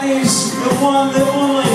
God the one, the only